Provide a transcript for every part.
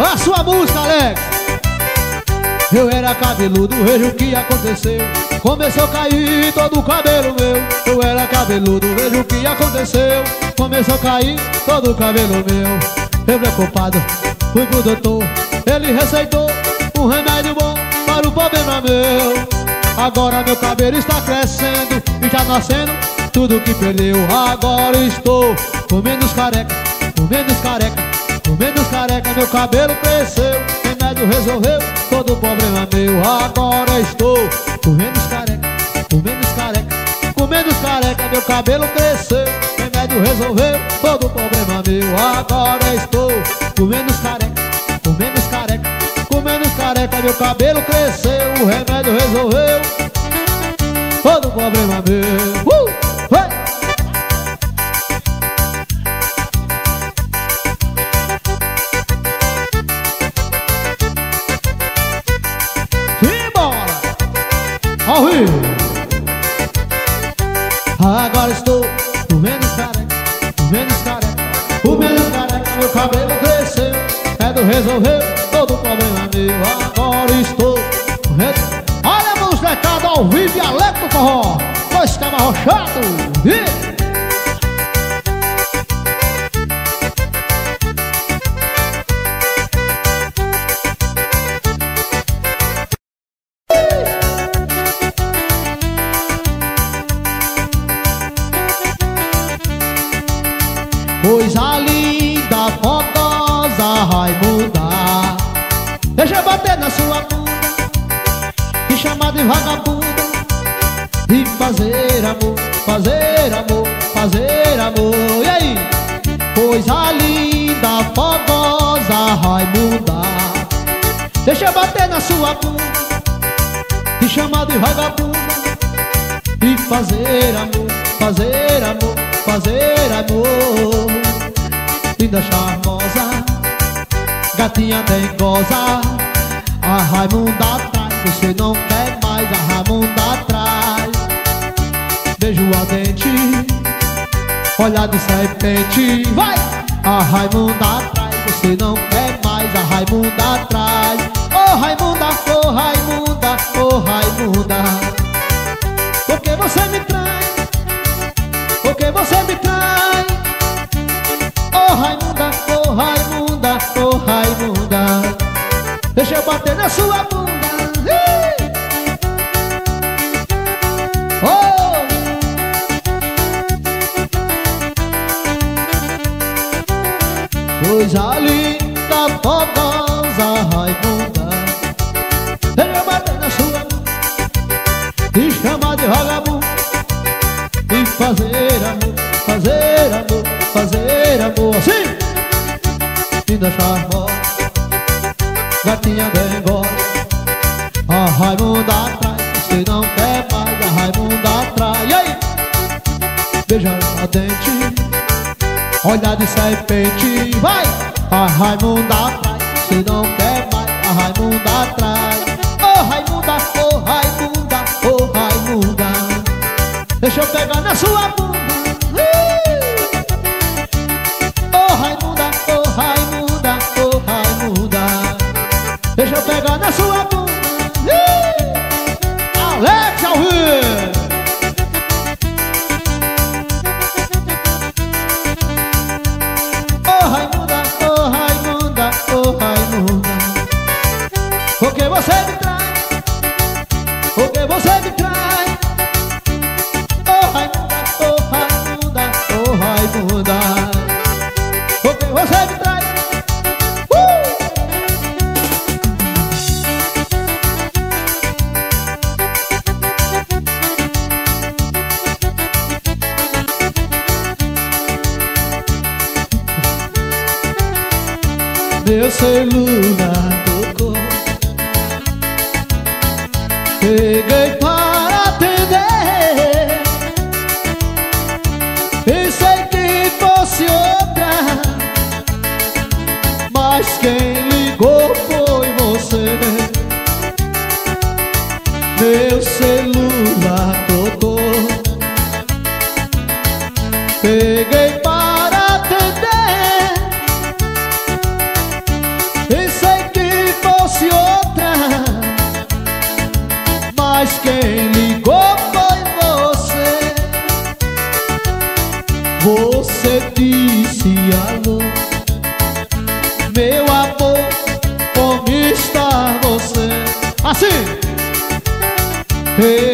A sua música, Alex. Eu era cabeludo, veja o que aconteceu. Começou a cair todo o cabelo meu. Eu era cabeludo, veja o que aconteceu. Começou a cair todo o cabelo meu. Eu preocupado, fui pro doutor. Ele receitou um remédio bom para o problema meu. Agora meu cabelo está crescendo e já nascendo tudo que perdeu. Agora estou com menos careca, com menos careca Com menos careca meu cabelo cresceu Remédio resolveu todo o problema meu Agora estou com menos careca, com menos careca Com menos careca meu cabelo cresceu Remédio resolveu todo o problema meu Agora estou com menos careca, com menos careca Com menos careca meu cabelo cresceu O remédio resolveu todo o problema meu uh! Resolveu todo problema meu Agora estou com menos Olha a molecada ao vivo e alegre do forró. Dois cabos arrochados fogosa, Raimunda Deixa eu bater na sua bunda E chamar de vagabunda E fazer amor, fazer amor, fazer amor. Linda charmosa Gatinha dengosa A Raimunda atrás Você não quer mais a Raimunda atrás. Beijo ardente Olhar de serpente Vai! A Raimunda atrás Você não quer a Raimunda atrás. Ô oh, Raimunda, ô oh, Raimunda, ô oh, Raimunda Porque você me trai? Porque você me trai? Oh, Raimunda, oh Raimunda, oh Raimunda Deixa eu bater na sua bunda Linda charmosa Gatinha dengosa A Raimunda atrás Você não quer mais a Raimunda atrás E aí? Beija na dente Olhar de serpente. Vai! A Raimunda atrás Você não quer mais a Raimunda atrás Oh Raimunda, oh Raimunda, oh Raimunda. Deixa eu pegar na sua bunda Meu celular assim. Ei.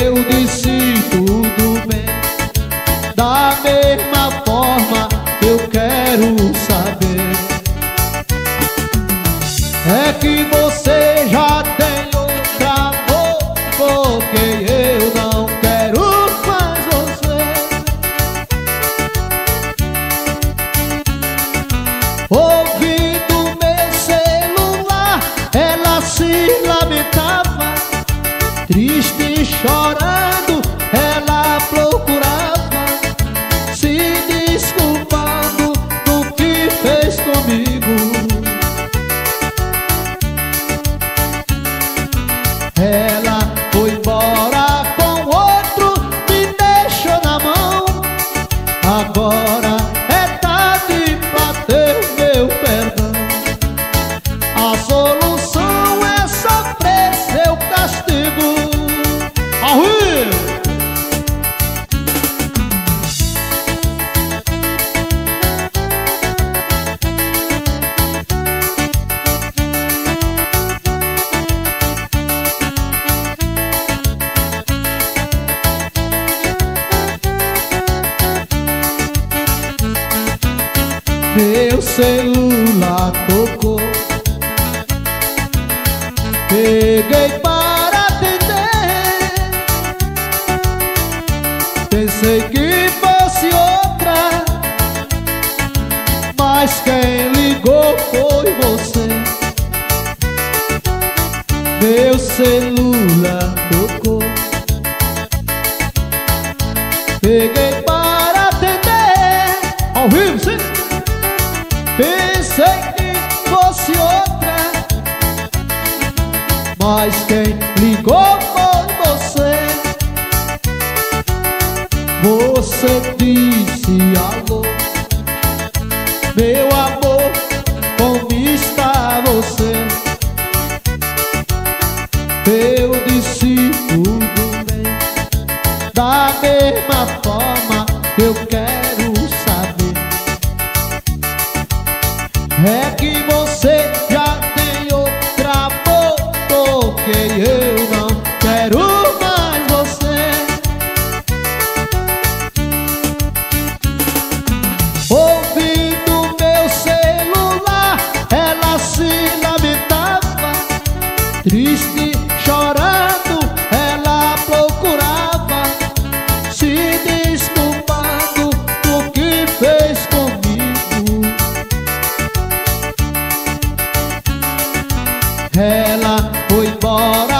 Agora mas quem ligou foi você. Você disse Ela foi embora.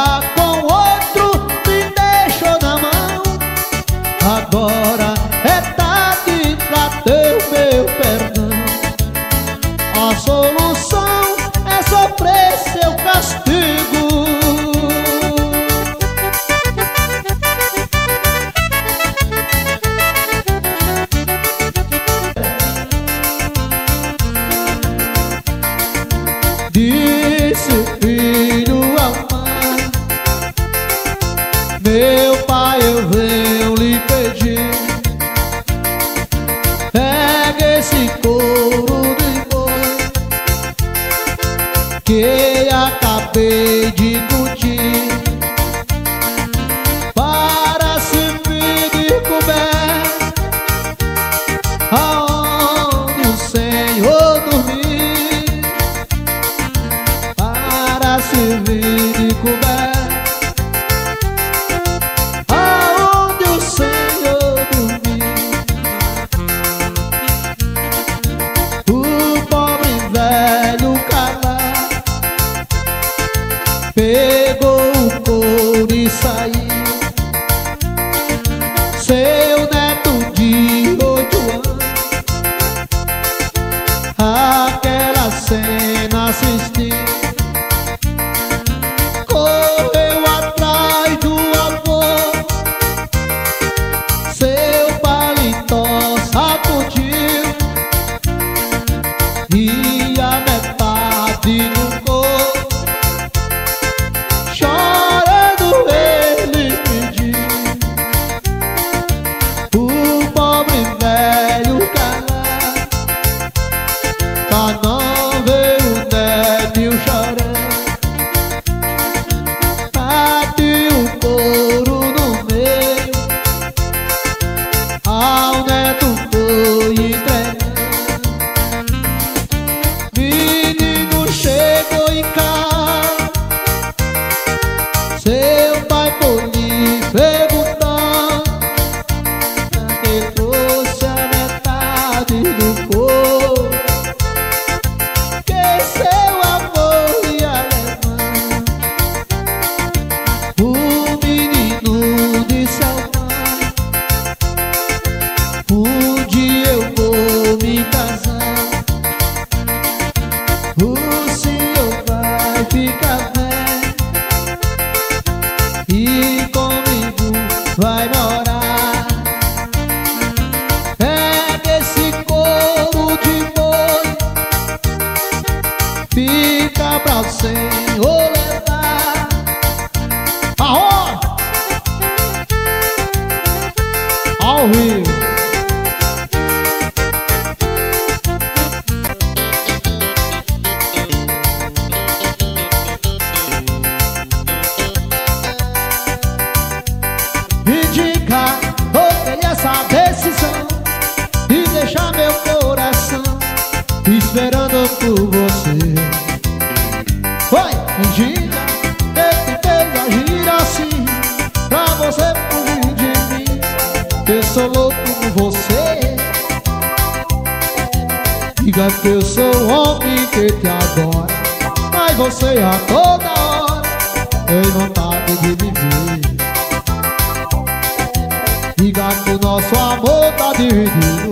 verde com me sei a toda hora Tem vontade de viver Diga que o nosso amor tá dividido.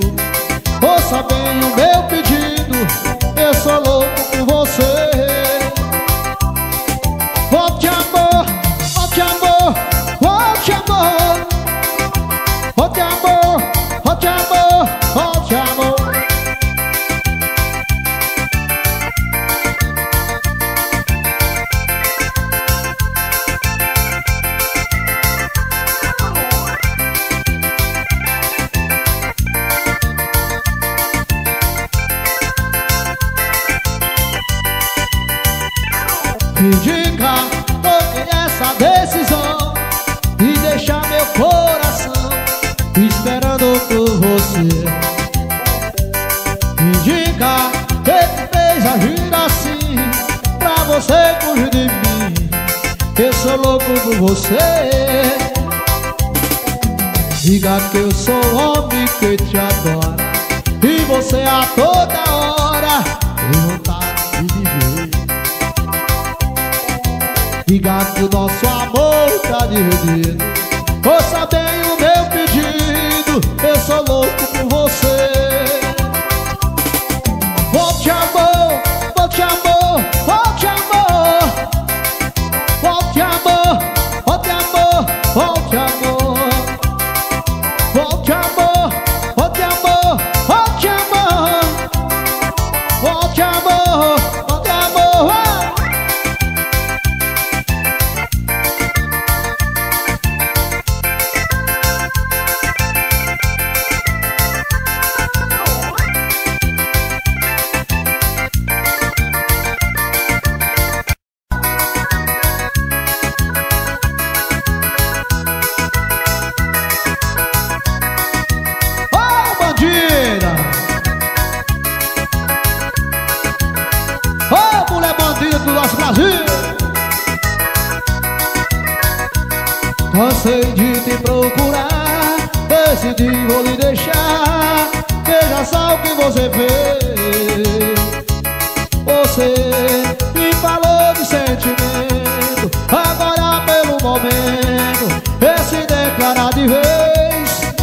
Me falou de sentimento Agora pelo momento Esse declarar de vez.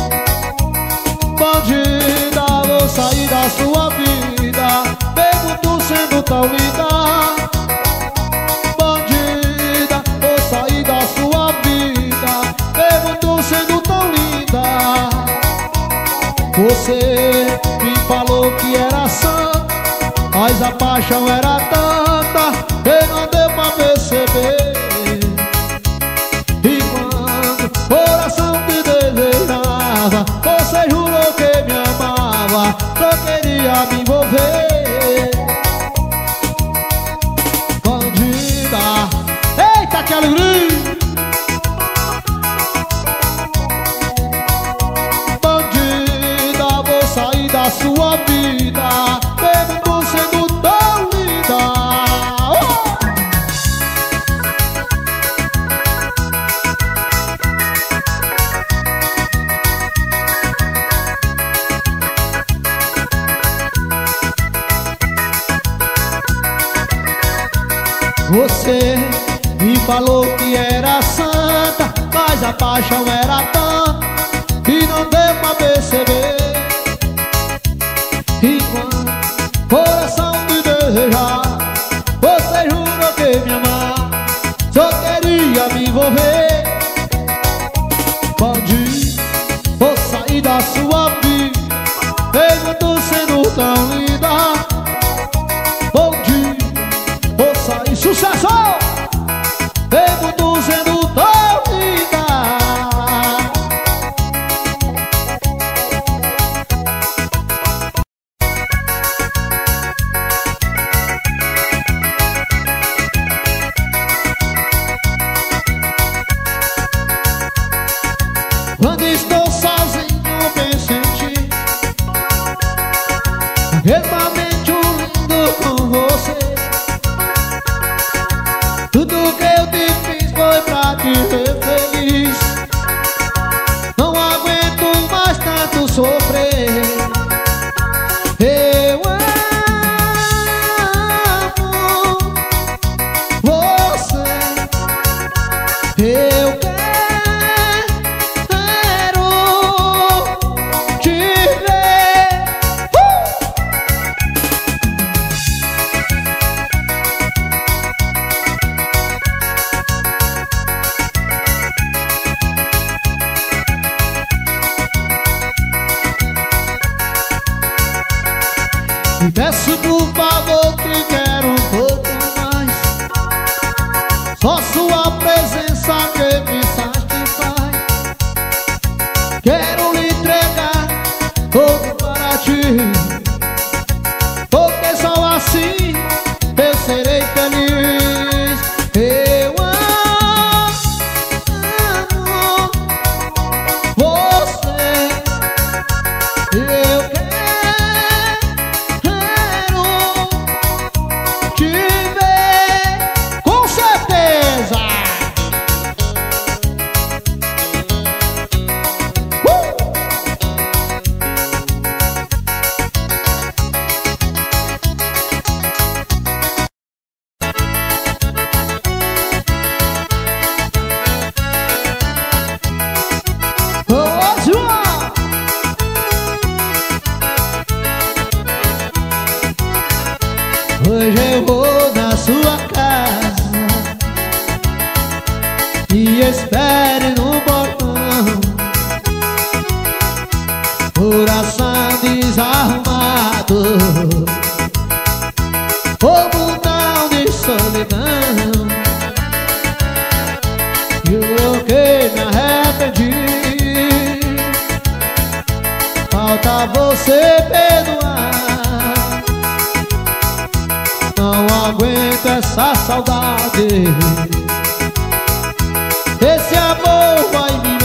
Bandida, vou sair da sua vida Mesmo tu sendo tão linda. Bandida, vou sair da sua vida Mesmo tu sendo tão linda. Você me falou que era mas a paixão era tanta que não deu pra perceber. E quando o coração te desejava Você jurou que me amava Só queria me envolver. Falou que era santa, mas a paixão era tão Quero coração desarrumado. O bundão de solidão. E louquei, me arrependi Falta você perdoar. Não aguento essa saudade. Esse amor vai me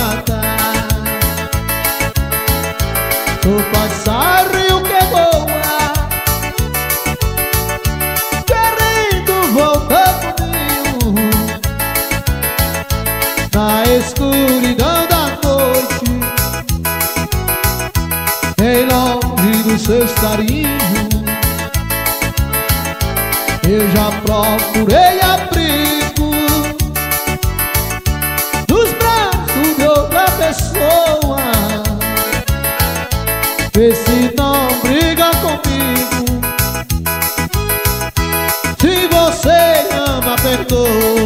procurei abrigo Nos braços de outra pessoa. Vê se não briga comigo. Se você ama, perdoa.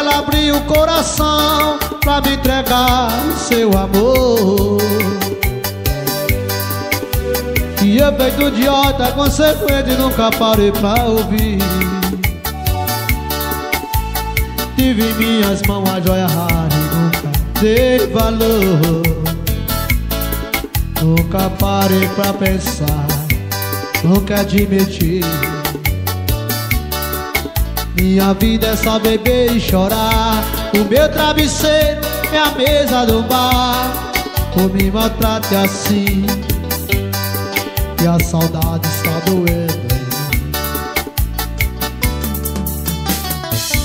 ela abriu o coração Pra me entregar seu amor. E eu feito idiota, consequente Nunca parei pra ouvir. Tive em minhas mãos a joia rara E nunca dei valor. Nunca parei pra pensar Nunca admiti minha vida é só beber e chorar. O meu travesseiro é a mesa do bar. Por me maltrate assim E a saudade está doendo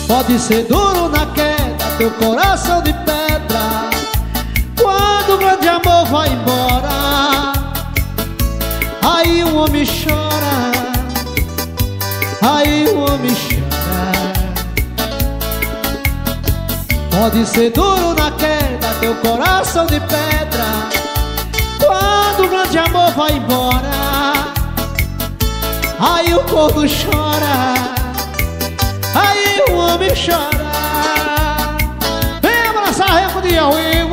Pode ser duro na queda Teu coração de pedra. Quando o grande amor vai embora Aí o um homem chora. Aí o um homem chora. Pode ser duro na queda, teu coração de pedra. Quando o grande amor vai embora Aí o povo chora Aí o homem chora. Vem abraçar reco de Yahweh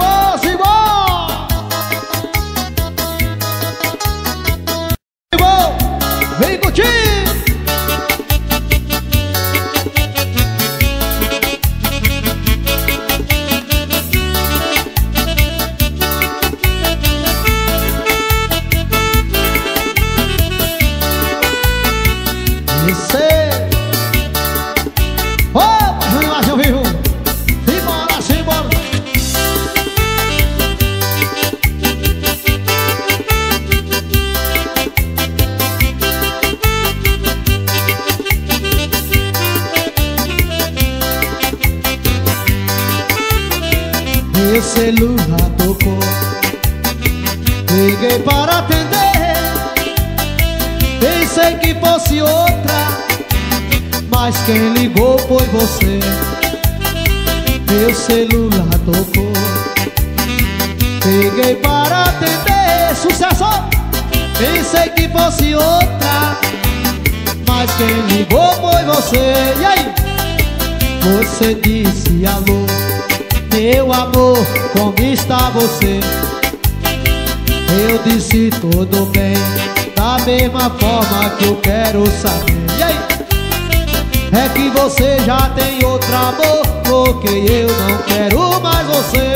Liguei para atender Pensei que fosse outra Mas quem ligou foi você Meu celular tocou Liguei para atender Sucesso! Pensei que fosse outra Mas quem ligou foi você E aí? Você disse alô meu amor, como está você? Eu disse tudo bem Da mesma forma que eu quero saber. E aí? É que você já tem outro amor Porque eu não quero mais você.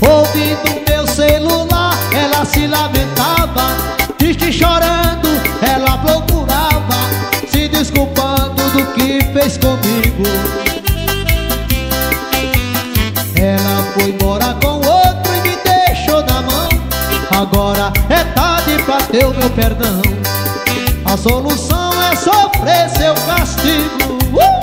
Ouvindo meu celular Ela se lamentava Triste chorando Ela procurava Se desculpando do que fez comigo. Ela foi embora com outro Agora é tarde pra ter o meu perdão A solução é sofrer seu castigo uh!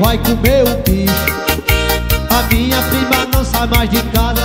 vai comer o bicho. A minha prima não sai mais de casa.